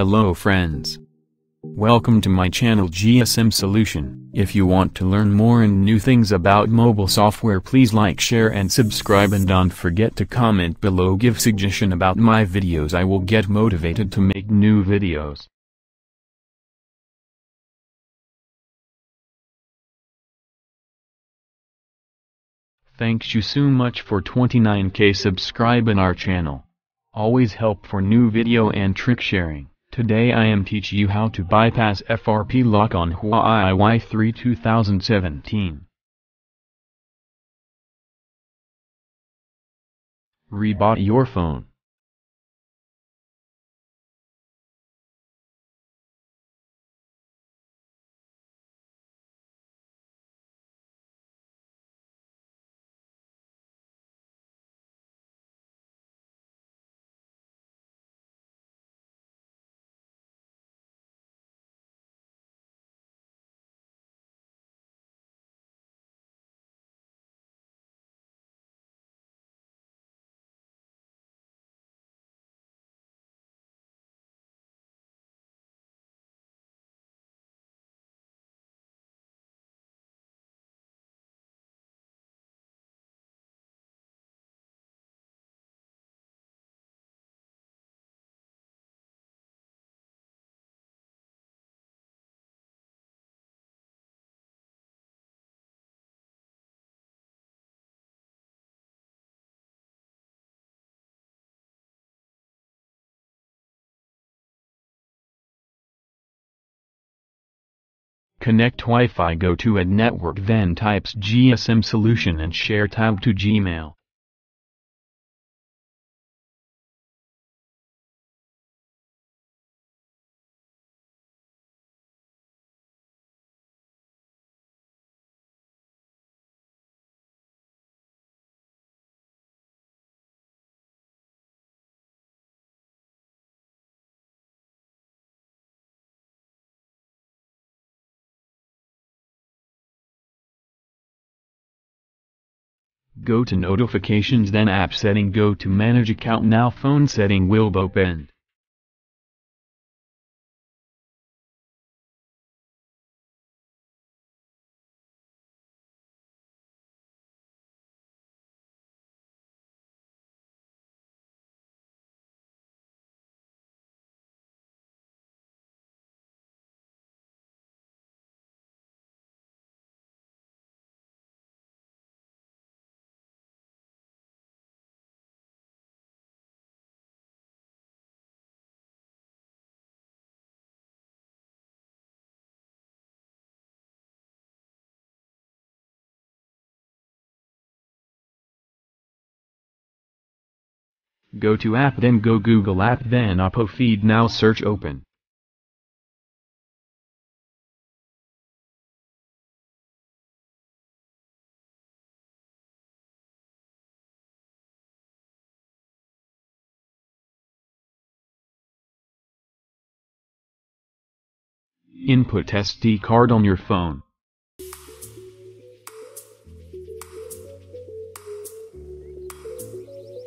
Hello friends. Welcome to my channel GSM Solution. If you want to learn more and new things about mobile software please like share and subscribe and don't forget to comment below give suggestion about my videos I will get motivated to make new videos. Thanks you so much for 29k subscribe in our channel. Always help for new video and trick sharing. Today I am teach you how to bypass FRP lock on Huawei Y3 2017. Rebought your phone. Connect Wi-Fi go to a network then types GSM solution and share tab to Gmail. Go to notifications then app setting go to manage account now phone setting will open. Go to app then go Google app then Oppo feed now search open. Input SD card on your phone.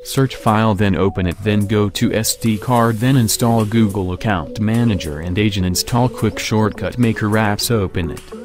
Search file then open it then go to SD card then install Google Account Manager and Agent install Quick Shortcut Maker apps open it.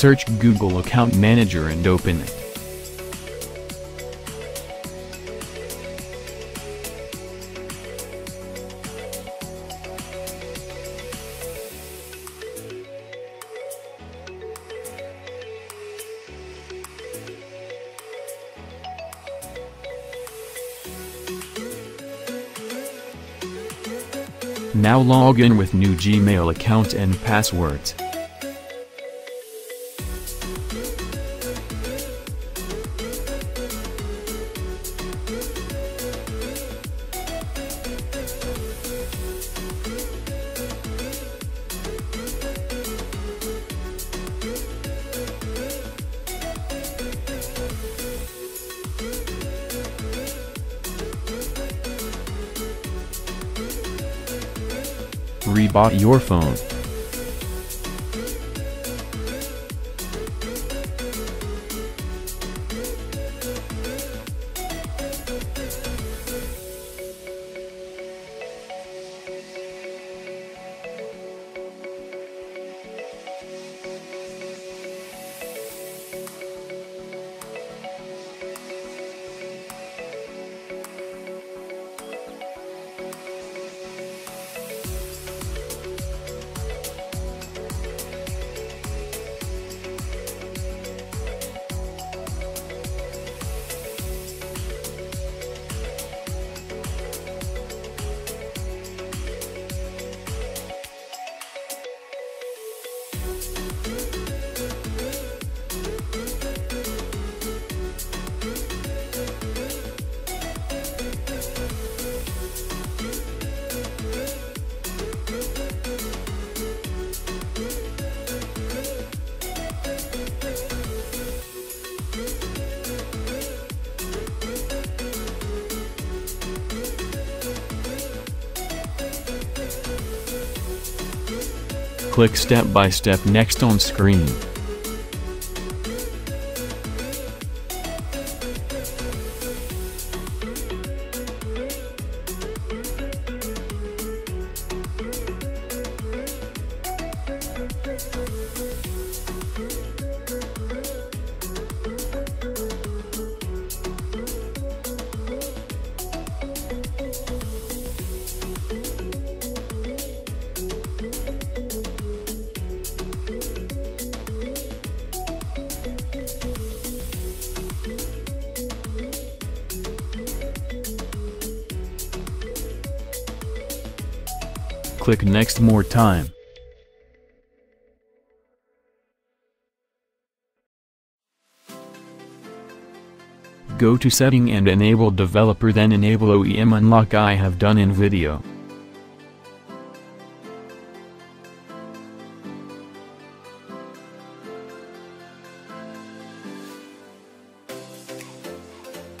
Search Google Account Manager and open it. Now log in with new Gmail account and passwords. Rebought your phone. Click step by step next on screen. Click next more time. Go to setting and enable developer then enable OEM unlock I have done in video.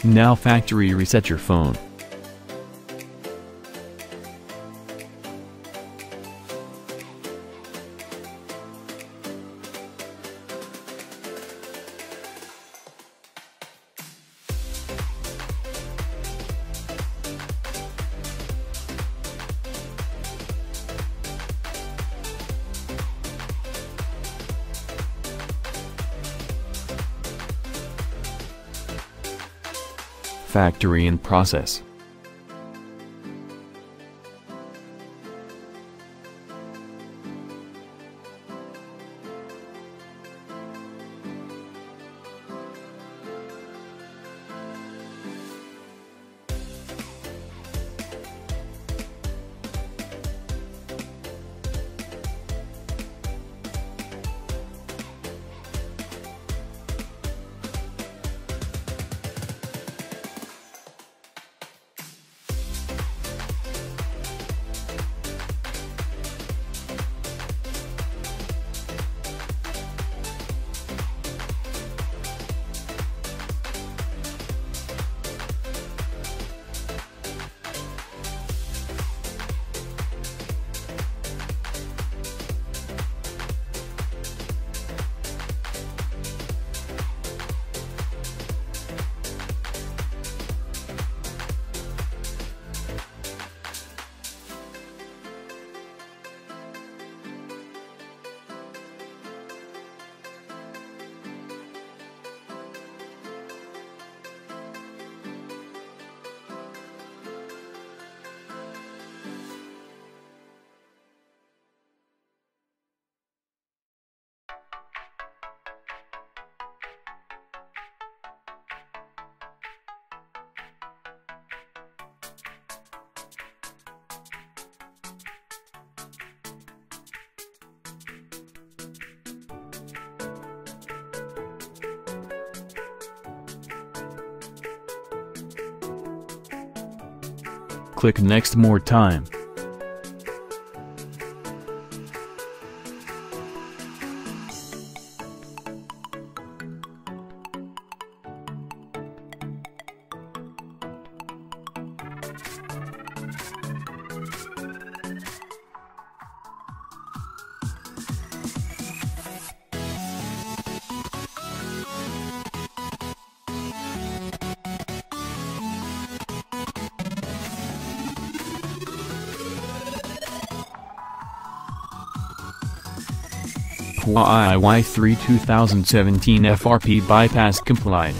Now factory reset your phone. Factory in process. Click next more time. Huawei Y3 2017 FRP bypass complied.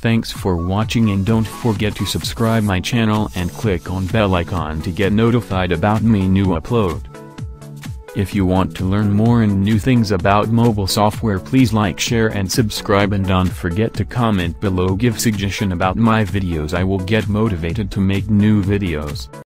Thanks for watching and don't forget to subscribe my channel and click on bell icon to get notified about me new upload. If you want to learn more and new things about mobile software please like share and subscribe and don't forget to comment below give suggestion about my videos I will get motivated to make new videos.